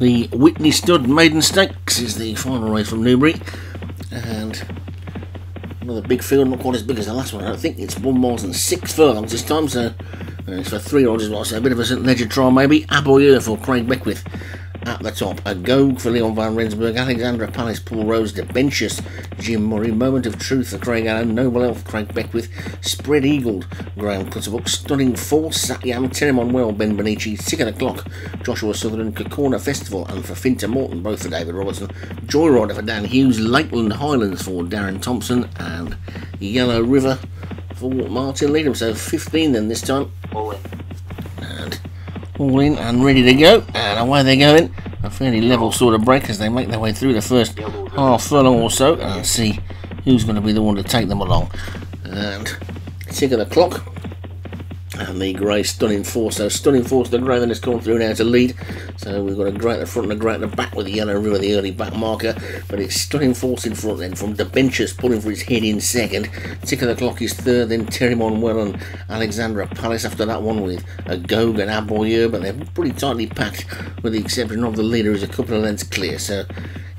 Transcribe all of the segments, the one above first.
The Whitney Stud Maiden Stakes is the final race from Newbury. And another big field, not quite as big as the last one. I don't think it's one miles and six furlongs this time, so uh, it's for three odds as well. So a bit of a St Leger trial maybe. Aboyeur for Craig Beckwith Ah, at the top. A go for Leon van Rensburg, Alexandra Palace, Paul Rose, Debentious, Jim Murray, Moment of Truth for Craig Allen, Noble Elf, Craig Beckwith, Spread Eagled, Graham Clutterbuck, Stunning Force, Satyam, Terimon Well, Ben Benici, Tick of the Clock, Joshua Sutherland, Kakona Festival, and for Finta Morton, both for David Robertson, Joyrider for Dan Hughes, Lakeland Highlands for Darren Thompson, and Yellow River for Martin Leadham. So 15 then this time. And all in and ready to go. And away they're going. A fairly level sort of break as they make their way through the first half furlong or so and see who's going to be the one to take them along. And tick of the clock. And the grey stunning force. So stunning force, the grey then has come through now to lead. So we've got a grey at the front and a grey at the back with the yellow river, the early back marker. But it's stunning force in front then from Debentious pulling for his head in second. Tick of the clock is third, then Terimon Well and Alexandra Palace after that one with a Gog and Aboyeur. But they're pretty tightly packed with the exception of the leader who's a couple of lengths clear. So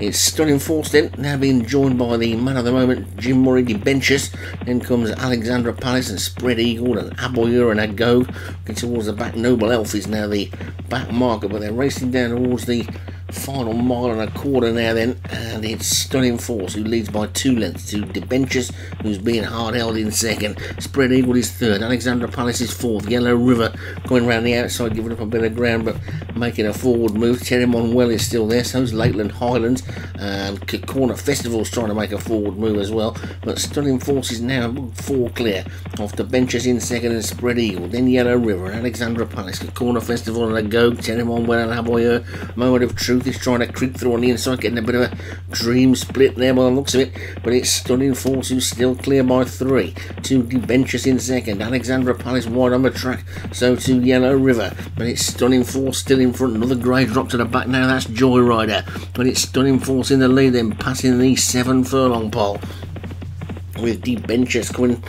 it's stunning force then, now being joined by the man of the moment, Jim Murray Debentious. Then comes Alexandra Palace and Spread Eagle and Aboyeur and a go. Towards the back, Noble Elf is now the back marker, but they're racing down towards the final mile and a quarter now then and it's stunning force who leads by two lengths to Debentious who's being hard held in second. Spread eagle is third. Alexandra Palace is fourth. Yellow River going around the outside giving up a bit of ground but making a forward move. Terimon Well is still there so's Lakeland Highlands. Um, and Corner Festival's trying to make a forward move as well but stunning force is now four clear off Debentious in second and spread eagle. Then Yellow River and Alexandra Palace. Corner Festival and a go. Terimon Well and Aboyeur moment of truth is trying to creep through on the inside, getting a bit of a dream split there by the looks of it. But it's stunning force who's still clear by three. Two Debentious in second. Alexandra Palace wide on the track. So to Yellow River. But it's stunning force still in front. Another grey drop to the back now. That's Joyrider. But it's stunning force in the lead, then passing the seven furlong pole. With Debentious coming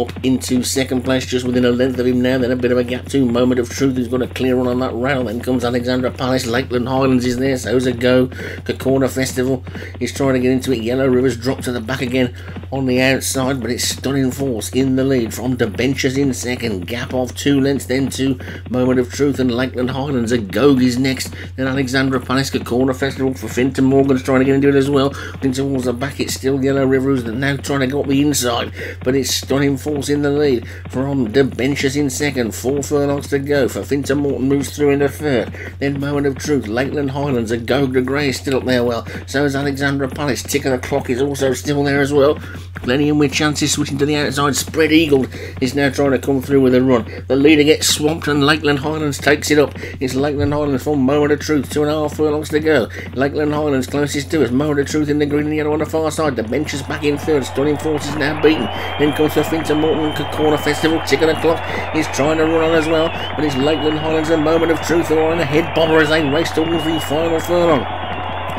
up into second place, just within a length of him now. Then a bit of a gap to Moment of Truth, who's got a clear run on that rail. Then comes Alexandra Palace, Lakeland Highlands is there, so's a go. Kakona Festival is trying to get into it. Yellow River's dropped to the back again on the outside, but it's stunning force in the lead from Debentious in second. Gap of two lengths, then to Moment of Truth and Lakeland Highlands. A is next. Then Alexandra Palace, Corner Festival for Finton Morgan's trying to get into it as well. Then towards the back, it's still Yellow River who's now trying to go up the inside, but it's stunning force in the lead from Debentious in second. Four furlongs to go for Finton Morton moves through into third. Then Moment of Truth, Lakeland Highlands, a Gog de Grey is still up there well. So is Alexandra Palace. Tick of the clock is also still there as well. Plenty in with chances switching to the outside. Spread Eagle is now trying to come through with a run. The leader gets swamped and Lakeland Highlands takes it up. It's Lakeland Highlands from Moment of Truth. Two and a half furlongs to go. Lakeland Highlands closest to us. Moment of Truth in the green and yellow on the far side. The bench is back in third. Stunning Force is now beaten. Then comes the Finton Morton Corner Festival. Tick of the clock is trying to run on as well. But it's Lakeland Highlands and Moment of Truth are on head bobber as they race towards the final furlong.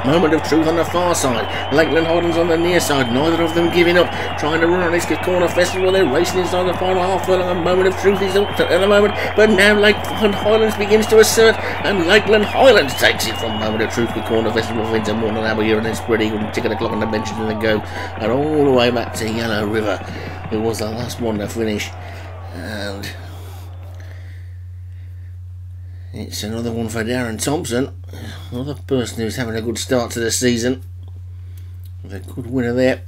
Moment of truth on the far side. Lakeland Highlands on the near side. Neither of them giving up. Trying to run on this corner festival. They're racing inside the final half furlong. A moment of truth is at the moment. But now Lakeland Highlands begins to assert. And Lakeland Highlands takes it from moment of truth. The corner festival wins a morning hour here and then spread eagle and tick of the clock on the benches and the go. And all the way back to Yellow River. Who was the last one to finish. And it's another one for Darren Thompson, another person who's having a good start to the season. With a good winner there.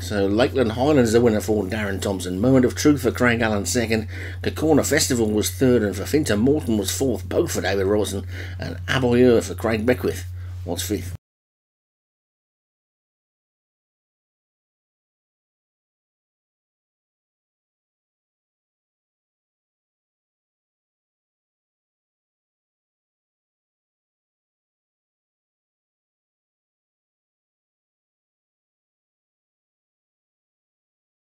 So Lakeland Highlands the winner for Darren Thompson. Moment of Truth for Craig Allen second. Kakona Festival was third and for Finton Morton was fourth. Both for David Rawson and Aboyeur for Craig Beckwith was fifth.